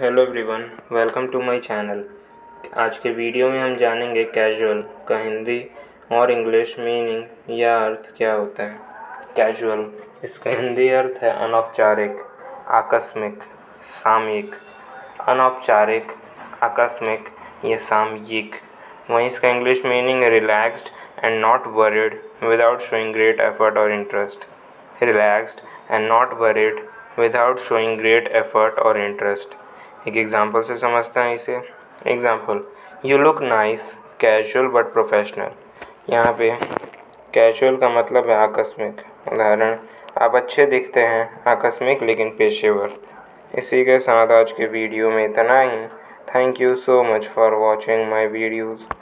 Hello everyone welcome to my channel आज के video में हम जानेंगे कैजुअल का हिंदी और इंग्लिश मीनिंग या अर्थ क्या होता है। कैजुअल इसका हिंदी अर्थ है अनौपचारिक, आकस्मिक, सामयिक। अनौपचारिक, आकस्मिक, या सामयिक। वहीं इसका English meaning relaxed and not worried without showing great effort और interest relaxed and not worried without showing great effort और इंटरेस्ट एक एग्जांपल से समझते हैं इसे। Example you look nice casual but professional यहाँ पे कैजुअल का मतलब है आकस्मिक। उदाहरण, आप अच्छे दिखते हैं, आकस्मिक लेकिन पेशेवर। इसी के साथ आज के वीडियो में इतना ही। Thank you so much for watching my videos